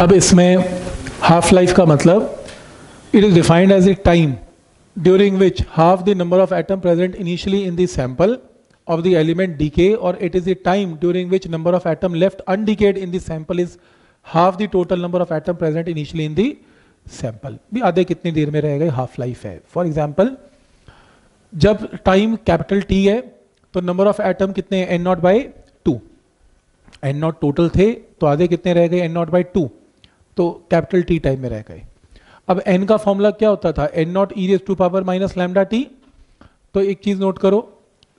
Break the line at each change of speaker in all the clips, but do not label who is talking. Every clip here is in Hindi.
अब इसमें हाफ़ लाइफ का मतलब it is defined as a time during which half the number of atom present initially in the sample of the element decay और it is a time during which number of atom left undecayed in the is half the total number of atom present initially in sample भी आधे कितनी देर में रहेगा हाफ़ लाइफ है। फॉर एग्ज़ाम्पल जब टाइम कैपिटल टी है तो नंबर ऑफ़ एटम कितने N naught by two N naught total थे तो आधे कितने रह गए? एन नॉट बाई टू तो कैपिटल टी टाइम में रह गए। अब एन का फॉर्मूला क्या होता था? N naught e raise to power minus lambda T तो एक चीज़ नोट करो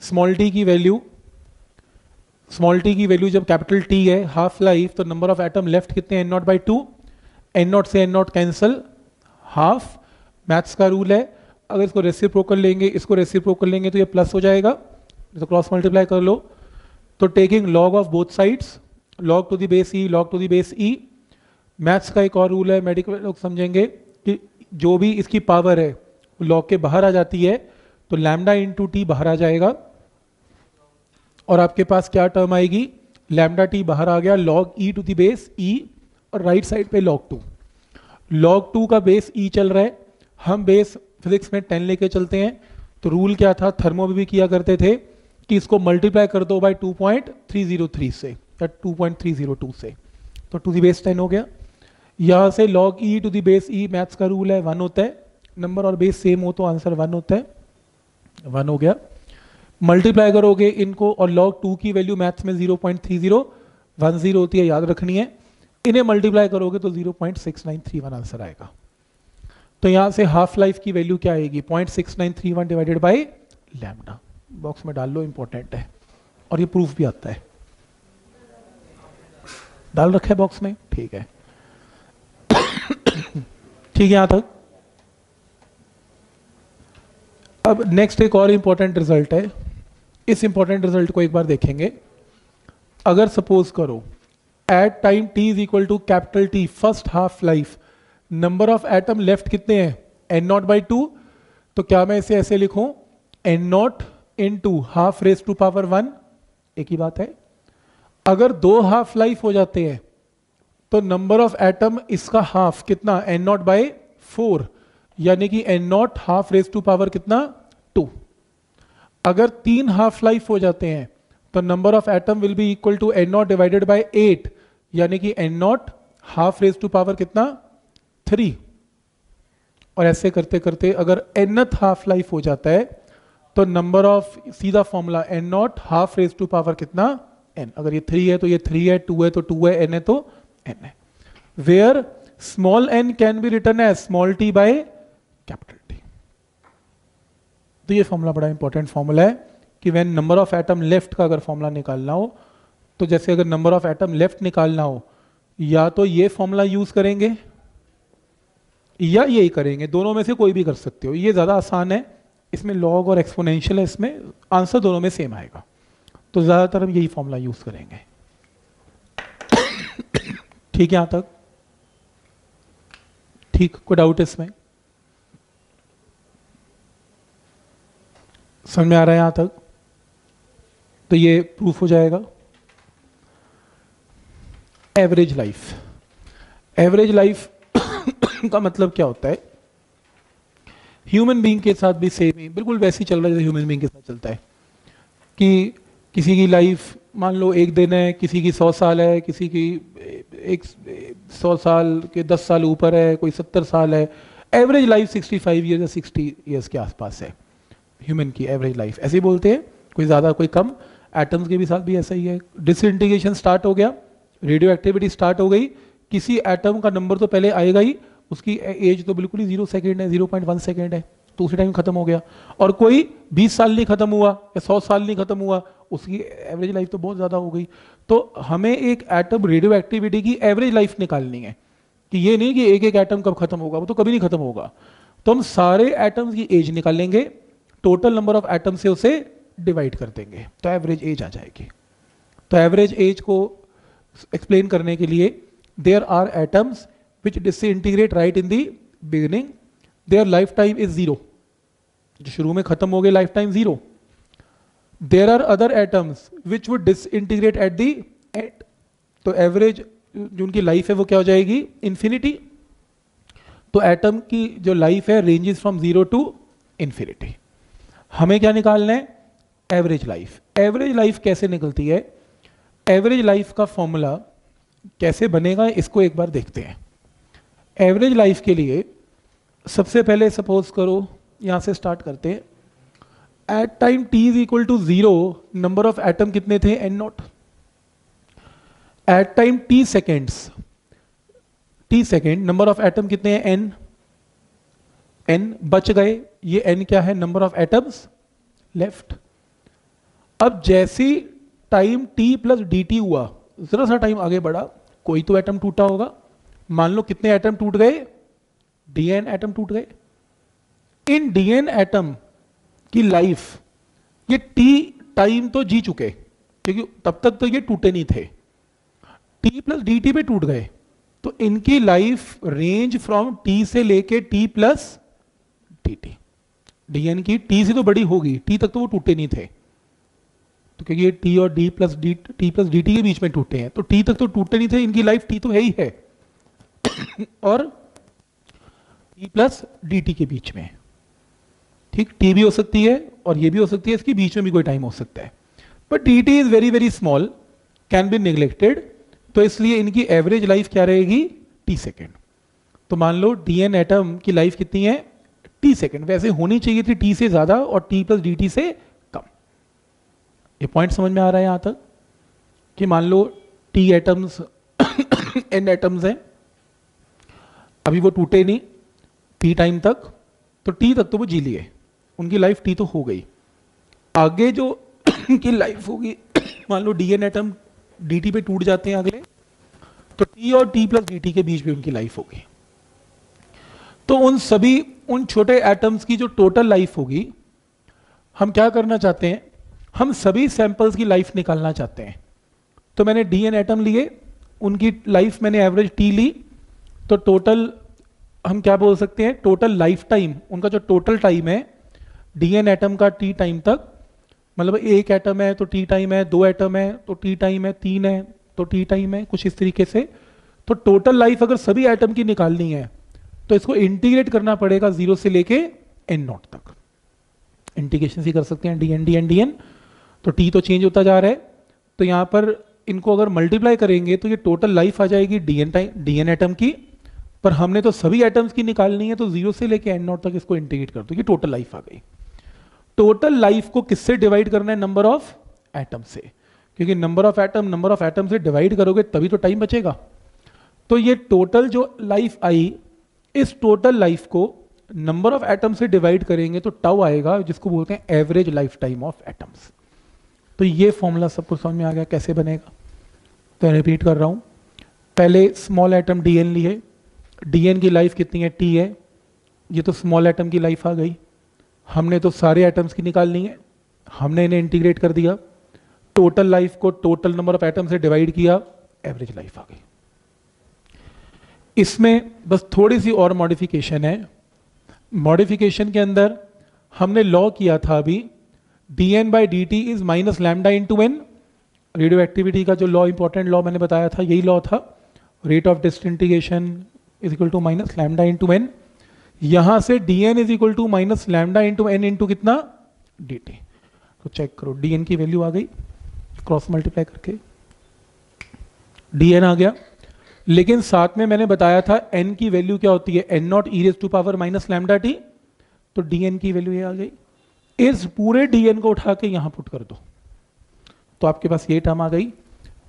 स्मॉल टी की वैल्यू स्मॉल टी की वैल्यू जब कैपिटल टी है हाफ़ लाइफ तो नंबर ऑफ़ एटम लेफ़्ट कितने N naught by two N naught से N naught cancel half maths का रूल है, अगर इसको रेसिप्रोकल लेंगे, इसको रेसिप्रोकल लेंगे तो ये प्लस हो जाएगा। तो क्रॉस मल्टीप्लाई कर लो। तो taking log of both sides log to the base e log to the base e maths का एक और रूल है मेडिकल लोग समझेंगे कि जो भी इसकी पावर है लॉग के बाहर आ जाती है तो लैमडा इंटू टी बाहर आ जाएगा। और आपके पास क्या टर्म आएगी? लैमडा टी बाहर आ गया log e to the base e और राइट साइड पे लॉग टू लॉग टू का बेस ई चल रहा है। हम बेस फिजिक्स में टेन लेके चलते हैं। तो रूल क्या था? थर्मो में भी किया करते थे कि इसको मल्टीप्लाई कर दो by two point three zero three से, या two point three zero two से। तो टू दी बेस टेन हो गया। यहाँ से log e to the base e maths का रूल है वन होता है। नंबर और बेस सेम हो तो आंसर वन होता है। वन हो गया। मल्टीप्लाई करोगे इनको और लॉग टू की वैल्यू मैथ्स में zero point three zero one zero होती है, याद रखनी है। इन्हें मल्टीप्लाई करोगे तो zero point six nine three one answer आएगा। तो यहाँ से हाफ़ लाइफ की वैल्यू क्या आएगी? Point six nine three one divided by lambda box में डाल लो इंपॉर्टेंट है। और ये प्रूफ भी आता है। डाल रखे बॉक्स में? ठीक है। ठीक है यहाँ तक अब नेक्स्ट एक और इंपॉर्टेंट रिज़ल्ट है। इस इंपॉर्टेंट रिज़ल्ट को एक बार देखेंगे। अगर सपोज़ करो at time t is equal to capital T first half life number of atom left कितने हैं? एन नॉट बाई टू तो क्या मैं इसे ऐसे लिखूं? N naught into half raise to power one एक ही बात है। अगर दो हाफ़ लाइफ हो जाते हैं तो नंबर ऑफ़ एटम इसका हाफ़ कितना? एन नॉट बाई फोर यानी कि N naught half raise to power कितना? टू अगर तीन हाफ़ लाइफ हो जाते हैं तो number of atom will be equal to N naught divided by eight यानी कि N naught half raise to power कितना? थ्री और ऐसे करते करते अगर एनथ हाफ़ लाइफ हो जाता है तो नंबर ऑफ़ सीधा formula N naught half raise to power कितना? एन अगर ये थ्री है तो ये थ्री है टू है तो टू है एन है तो एन है where small n can be written as small t by capital T तो ये फॉर्मूला बड़ा इंपॉर्टेंट फॉर्मूला है कि when number of atom left का अगर फॉर्मूला निकालना हो तो जैसे अगर नंबर ऑफ़ एटम लेफ़्ट निकालना हो, या तो ये फॉर्मूला यूज़ करेंगे, या यही करेंगे, दोनों में से कोई भी कर सकते हो। ये ज़्यादा आसान है। इसमें लॉग और एक्सपोनेंशियल है, इसमें आंसर दोनों में सेम आएगा। तो ज़्यादातर हम यही फॉर्मूला यूज़ करेंगे। ठीक यहाँ तक? ठीक, कोई डाउट इसमें? समझ में आ रहा है यहाँ तक? तो ये प्रूफ हो जाएगा। एवरेज लाइफ एवरेज लाइफ का मतलब क्या होता है? ह्यूमन बीइंग के साथ भी सेम ही, बिल्कुल वैसे ही चल रहा है जैसे ह्यूमन बीइंग के साथ चलता है। कि किसी की लाइफ मान लो एक दिन है, किसी की सौ साल है, किसी की एक सौ साल के दस साल ऊपर है, कोई सत्तर साल है average life sixty five year या सिक्सटी ईयर्स के आसपास है। ह्यूमन की एवरेज लाइफ ऐसे ही बोलते हैं, कोई ज़्यादा, कोई कम। एटम्स के भी साथ भी ऐसा ही है। डिसइंटीग्रेशन स्टार्ट हो गया रेडियो एक्टिविटी स्टार्ट हो गई, किसी एटम का नंबर तो पहले आएगा ही, उसकी एज तो बिल्कुल ही ज़ीरो सेकेंड है ज़ीरो पॉइंट वन सेकेंड है तो उसी टाइम खत्म हो गया। और कोई बीस साल नहीं खत्म हुआ या सौ साल नहीं खत्म हुआ उसकी एवरेज लाइफ तो बहुत ज़्यादा हो गई। तो हमें एक एटम रेडियो एक्टिविटी की एवरेज लाइफ निकालनी है कि ये नहीं कि एक एक एटम कब खत्म होगा, वो तो कभी नहीं खत्म होगा। तो हम सारे एटम्स की एज निकालेंगे टोटल नंबर ऑफ़ एटम से उसे डिवाइड कर देंगे। तो एवरेज एज आ जाएगी। तो एवरेज एज को एक्सप्लेन करने के लिए there are atoms which disintegrate right in the beginning their lifetime is zero शुरू में खत्म हो गए lifetime zero there are other atoms which would disintegrate at the at तो एवरेज जो उनकी लाइफ है वो क्या हो जाएगी? इन्फिनिटी तो एटम की जो लाइफ है ranges from zero to infinity हमें क्या निकालना है? एवरेज लाइफ एवरेज लाइफ कैसे निकलती है? एवरेज लाइफ का फॉर्मूला कैसे बनेगा, इसको एक बार देखते हैं. एवरेज लाइफ के लिए सबसे पहले सपोज़ करो, यहाँ से स्टार्ट करते हैं. At time t is equal to zero number of atom कितने थे? N naught at time t seconds t second number of atom कितने हैं? एन एन बच गए। ये एन क्या है? नंबर ऑफ़ एटम्स लेफ़्ट अब जैसी time t plus d t हुआ, जरा सा टाइम आगे बढ़ा, कोई तो एटम टूटा होगा। मान लो कितने एटम टूट गए? डीएन एटम टूट गए। इन डीएन एटम की लाइफ ये टी टाइम तो जी चुके, क्योंकि तब तक तो ये टूटे नहीं थे। टी प्लस डी टी पे टूट गए तो इनकी लाइफ रेंज फ्रॉम टी से लेके t plus t t dN की टी से तो बड़ी होगी टी तक तो वो टूटे नहीं थे। तो क्योंकि ये टी और d plus d t plus d t के बीच में टूटे हैं तो टी तक तो टूटे नहीं थे, इनकी लाइफ टी तो है ही है। और टी प्लस डी टी के बीच में। ठीक टी भी हो सकती है और ये भी हो सकती है, इसके बीच में भी कोई टाइम हो सकता है। But d t is very very small can be neglected तो इसलिए इनकी एवरेज लाइफ क्या रहेगी? टी सेकेंड तो मान लो डी एन एटम की लाइफ कितनी है? टी सेकेंड वैसे होनी चाहिए थी टी से ज़्यादा और टी प्लस डी टी से कम। ये पॉइंट समझ में आ रहा है यहाँ तक? कि मान लो टी एटम्स एन एटम्स हैं। अभी वो टूटे नहीं टी टाइम तक तो टी तक तो वो जी लिए। उनकी लाइफ टी तो हो गई। आगे जो की लाइफ होगी, मान लो डीएन एटम डीटी पे टूट जाते हैं अगले तो टी और टी प्लस डीटी के बीच में उनकी लाइफ होगी। तो उन सभी, उन छोटे एटम्स की जो टोटल लाइफ होगी, हम क्या करना चाहते हैं? हम सभी सैंपल्स की लाइफ निकालना चाहते हैं। तो मैंने डीएन एटम लिए, उनकी लाइफ मैंने एवरेज टी ली तो टोटल हम क्या बोल सकते हैं? टोटल लाइफ टाइम उनका जो टोटल टाइम है डीएन एटम का टी टाइम तक मतलब एक एटम है तो टी टाइम है, दो एटम है तो टी टाइम है, तीन है तो टी टाइम है, कुछ इस तरीके से। तो टोटल लाइफ अगर सभी एटम की निकालनी है तो इसको इंटीग्रेट करना पड़ेगा ज़ीरो से लेके एन नॉट तक। इंटीग्रेशन से कर सकते हैं d N d N d N तो टी तो चेंज होता जा रहा है। तो यहाँ पर इनको अगर मल्टीप्लाई करेंगे तो ये टोटल लाइफ आ जाएगी डीएन टाइम डीएन एटम की। पर हमने तो सभी एटम्स की निकालनी है तो ज़ीरो से लेके एन नॉट तक इसको इंटीग्रेट कर दो। ये टोटल लाइफ आ गई। टोटल लाइफ को किससे डिवाइड करना है? नंबर ऑफ़ एटम से। क्योंकि number of atom number of atom से डिवाइड करोगे, तभी तो टाइम बचेगा। तो ये टोटल जो लाइफ आई, इस टोटल लाइफ को नंबर ऑफ़ एटम से डिवाइड करेंगे तो टाउ आएगा, जिसको बोलते हैं average life time of atoms तो ये फॉर्मूला सबको समझ में आ गया, कैसे बनेगा? तो रिपीट कर रहा हूँ। पहले स्मॉल एटम डीएन लिए डीएन की लाइफ कितनी है? टी है। ये तो स्मॉल एटम की लाइफ आ गई। हमने तो सारे एटम्स की निकाल ली है। हमने इन्हें इंटीग्रेट कर दिया। टोटल लाइफ को टोटल नंबर ऑफ़ एटम से डिवाइड किया। एवरेज लाइफ आ गई। इसमें बस थोड़ी सी और मॉडिफिकेशन है। मॉडिफिकेशन के अंदर हमने लॉ किया था अभी। D N by d t is minus lambda into N radioactivity का जो लॉ इंपॉर्टेंट लॉ मैंने बताया था, यही लॉ था। Rate of disintegration is equal to minus lambda into N यहाँ से N is equal to minus lambda into N into कितना? टी तो चेक करो एन की वैल्यू आ गई क्रॉस मल्टीप्लाई करके। एन आ गया। लेकिन साथ में मैंने बताया था एन की वैल्यू क्या होती है? N naught e to power minus lambda t तो एन की वैल्यू ये आ गई। इस पूरे एन को उठा के यहाँ पुट कर दो। तो आपके पास ये टर्म आ गई।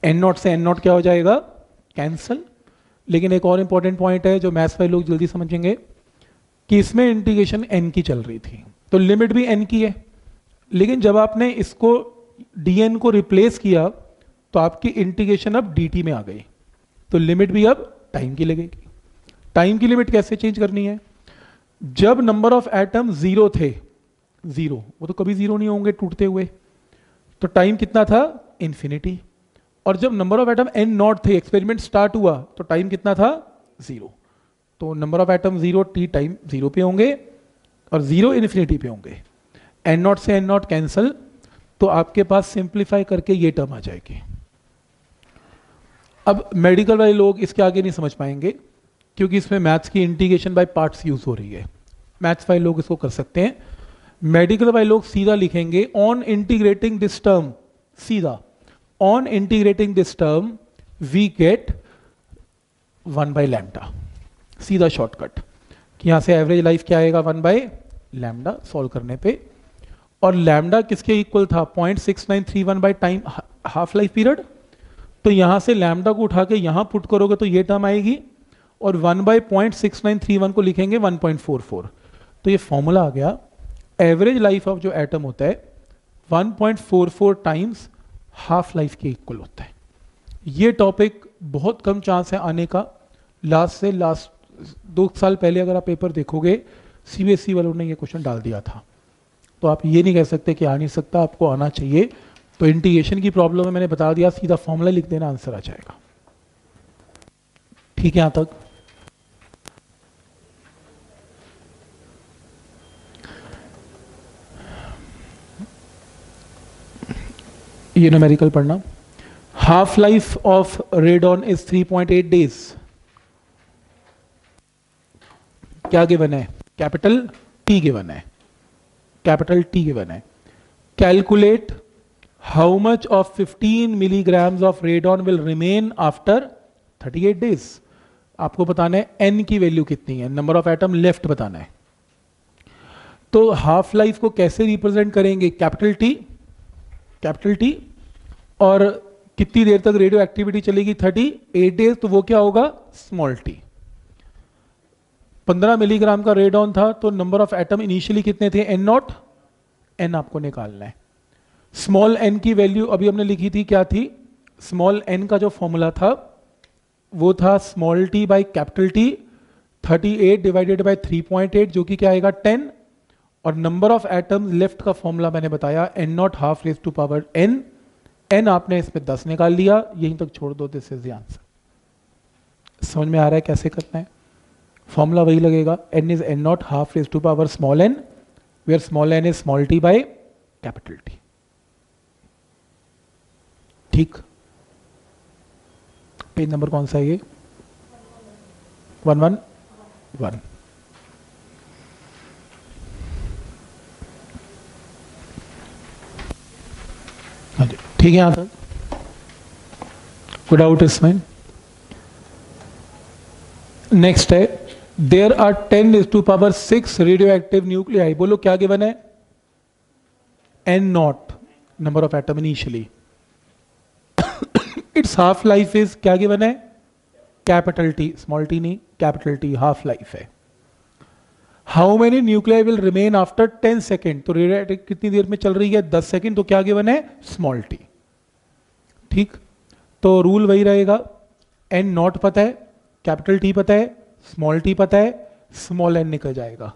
एन नॉट से एन नॉट क्या हो जाएगा? कैंसल लेकिन एक और इंपॉर्टेंट पॉइंट है जो मैथ्स वाले लोग जल्दी समझेंगे। कि इसमें इंटीग्रेशन एन की चल रही थी। तो लिमिट भी एन की है। लेकिन जब आपने इसको डीएन को रिप्लेस किया तो आपकी इंटीग्रेशन अब डी में आ गई। तो लिमिट भी अब टाइम की लगेगी। टाइम की लिमिट कैसे चेंज करनी है? जब नंबर ऑफ़ एटम ज़ीरो थे ज़ीरो वो तो कभी ज़ीरो नहीं होंगे टूटते हुए तो टाइम कितना था? इंफिनिटी और जब number of atom N naught थे एक्सपेरिमेंट स्टार्ट हुआ तो टाइम कितना था? ज़ीरो तो number of atom zero t time zero पे होंगे और ज़ीरो इन्फिनिटी पे होंगे। एन नॉट से एन नॉट कैंसल तो आपके पास सिंप्लीफाई करके ये टर्म आ जाएगी। अब मेडिकल वाले लोग इसके आगे नहीं समझ पाएँगे, क्योंकि इसमें मैथ्स की इंटीग्रेशन बाय पार्ट्स यूज़ हो रही है। मैथ्स वाले लोग इसको कर सकते हैं। मेडिकल वाले लोग सीधा लिखेंगे ऑन इंटीग्रेटिंग दिस टर्म सीधा। On integrating this term we get one by lambda सीधा शॉर्टकट कि यहाँ से एवरेज लाइफ क्या आएगा? वन बाय लैमडा सॉल्व करने पे। और लैमडा किसके इक्वल था? Point six nine three one by time half life period तो यहाँ से लैमडा को उठा के यहाँ पुट करोगे तो ये टर्म आएगी। और one by point six nine three one को लिखेंगे वन पॉइंट फोर फोर तो ये फॉर्मूला आ गया। एवरेज लाइफ ऑफ़ जो एटम होता है one point four four times half life के इक्वल होता है। ये टॉपिक बहुत कम चांस है आने का। लास्ट से लास्ट दो साल पहले अगर आप पेपर देखोगे सीबीएसई वालों ने ये क्वेश्चन डाल दिया था। तो आप ये नहीं कह सकते कि आ नहीं सकता, आपको आना चाहिए। तो इंटीग्रेशन की प्रॉब्लम है, मैंने बता दिया, सीधा फॉर्मूला लिख देना आंसर आ जाएगा। ठीक है, यहाँ तक। ये न्यूमेरिकल पढ़ना। Half life of radon is 3.8 days क्या गिवन है? कैपिटल टी गिवन है. कैपिटल टी गिवन है. Calculate how much of 15 milligrams of radon will remain after 38 days आपको बताना है एन की वैल्यू कितनी है. नंबर ऑफ़ एटम लेफ़्ट बताना है. तो हाफ़ लाइफ को कैसे रिप्रेजेंट करेंगे? कैपिटल टी कैपिटल टी और कितनी देर तक रेडियो एक्टिविटी चलेगी? थर्टी एट डेज़ तो वो क्या होगा? स्मॉल टी पंद्रह मिलीग्राम का रेडॉन था तो नंबर ऑफ़ एटम इनिशियली कितने थे? एन नॉट एन आपको निकालना है। स्मॉल एन की वैल्यू अभी हमने लिखी थी, क्या थी? स्मॉल एन का जो फॉर्मूला था, वो था small t by capital T 38 divided by 3.8 जो कि क्या आएगा? 10 और नंबर ऑफ़ एटम्स लेफ़्ट का फॉर्मूला मैंने बताया N naught half raise to power N N आपने इसमें 10 निकाल लिया, यहीं तक छोड़ दो दिस इज़ द आंसर समझ में आ रहा है कैसे करना है? फॉर्मूला वही लगेगा N is N naught half raise to power small n where small n is small t by capital T ठीक। पेज नंबर कौन सा है ये? वन वन वन ठीक है यहाँ तक। कोई डाउट इसमें। नेक्स्ट है there are ten is two power six radioactive nuclei बोलो, क्या गिवन है? N naught number of atom initially its half life is क्या गिवन है? कैपिटल टी स्मॉल टी नहीं कैपिटल टी हाफ़ लाइफ है. How many nuclei will remain after ten second तो रेडियो एक्टिव कितनी देर में चल रही है? 10 सेकेंड तो क्या गिवन है? स्मॉल टी ठीक? तो रूल वही रहेगा. एन नॉट पता है कैपिटल टी पता है स्मॉल टी पता है स्मॉल एन निकल जाएगा।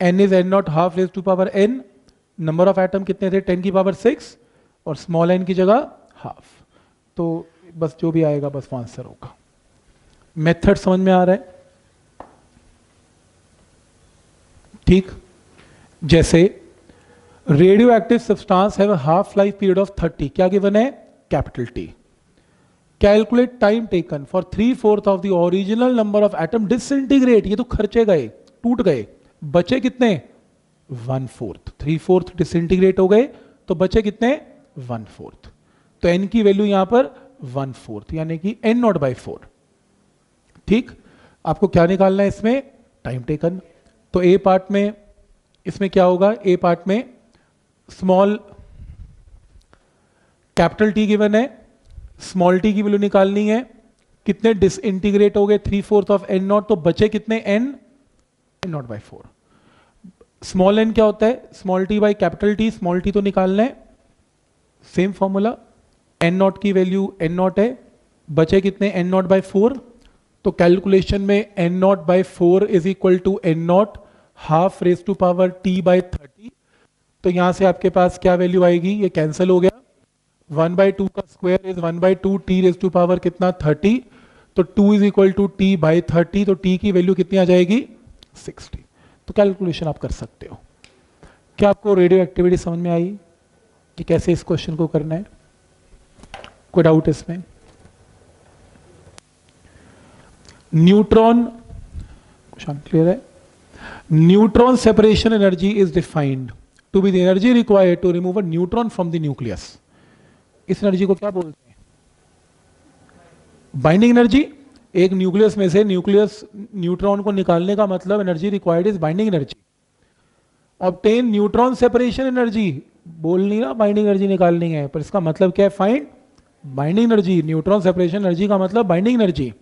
N is N naught half raise to power N number of atom कितने थे? टेन की पावर सिक्स और स्मॉल एन की जगह हाफ़ तो बस जो भी आएगा, बस आंसर होगा। मेथड समझ में आ रहा है? ठीक? जैसे radioactive substance have half life period of 30 क्या गिवन है? Capital T calculate time taken for three fourth of the original number of atom disintegrate ये तो खर्चे गए, टूट गए। बचे कितने? One fourth three fourth disintegrate हो गए तो बचे कितने? वन फोर्थ तो एन की वैल्यू यहाँ पर वन फोर्थ यानी कि एन नॉट बाई फोर ठीक? आपको क्या निकालना है इसमें? टाइम टेकन तो ए पार्ट में इसमें क्या होगा? ए पार्ट में स्मॉल कैपिटल टी गिवन है। स्मॉल टी की वैल्यू निकालनी है। कितने डिसइंटीग्रेट हो गए? Three fourth of N naught तो बचे कितने N N naught by four small n क्या होता है? Small t by capital T small t तो निकालना है। सेम फॉर्मूला एन नॉट की वैल्यू एन नॉट है। बचे कितने? एन नॉट बाई फोर तो कैलकुलेशन में N naught by four is equal to N naught half raise to power t by thirty तो यहाँ से आपके पास क्या वैल्यू आएगी? ये कैंसिल हो गया। वन बाई टू का square is one by two T raise to power कितना? थर्टी। तो two is equal to T by thirty तो टी की वैल्यू कितनी आ जाएगी? सिक्सटी। तो कैलकुलेशन आप कर सकते हो। क्या आपको रेडियो एक्टिविटी समझ में आई कि कैसे इस क्वेश्चन को करना है? कोई डाउट इसमें? न्यूट्रॉन, क्वेश्चन क्लियर है? Neutron separation energy is defined to be the energy required to remove a neutron from the nucleus इस एनर्जी को क्या बोलते हैं? बाइंडिंग एनर्जी एक न्यूक्लियस में से न्यूक्लियस न्यूट्रॉन को निकालने का मतलब energy required is binding energy obtain neutron separation energy बोल नहीं बाइंडिंग एनर्जी निकालनी है, पर इसका मतलब क्या है? Find binding energy neutron separation energy का मतलब बाइंडिंग एनर्जी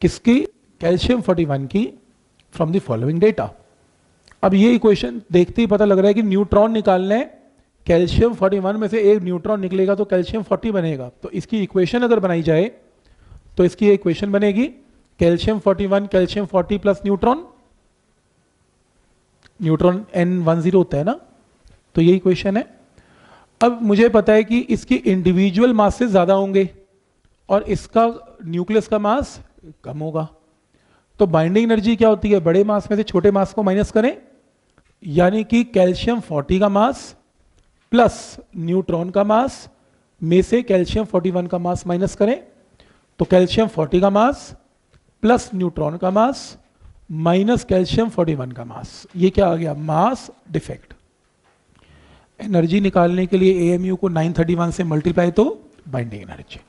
किसकी? कैल्शियम 41 की फ्रॉम द फॉलोइंग डेटा अब ये इक्वेशन देखते ही पता लग रहा है कि न्यूट्रॉन निकालने कैल्शियम 41 में से एक न्यूट्रॉन निकलेगा तो कैल्शियम 40 बनेगा। तो इसकी इक्वेशन अगर बनाई जाए तो इसकी इक्वेशन बनेगी calcium 41 calcium 40 plus neutron. Neutron n one zero होता है ना? तो ये इक्वेशन है। अब मुझे पता है कि इसकी इंडिविजुअल मास से ज़्यादा होंगे और इसका न्यूक्लियस का मास कम होगा। तो बाइंडिंग एनर्जी क्या होती है? बड़े मास में से छोटे मास को माइनस करें, यानी कि कैल्शियम 40 का मास प्लस न्यूट्रॉन का मास, में से कैल्शियम 41 का मास माइनस करें तो कैल्शियम 40 का मास, प्लस न्यूट्रॉन का मास, माइनस कैल्शियम 41 का मास। ये क्या आ गया? Mass defect. एनर्जी निकालने के लिए एएमयू को 931 से मल्टीप्लाई तो बाइंडिंग एनर्जी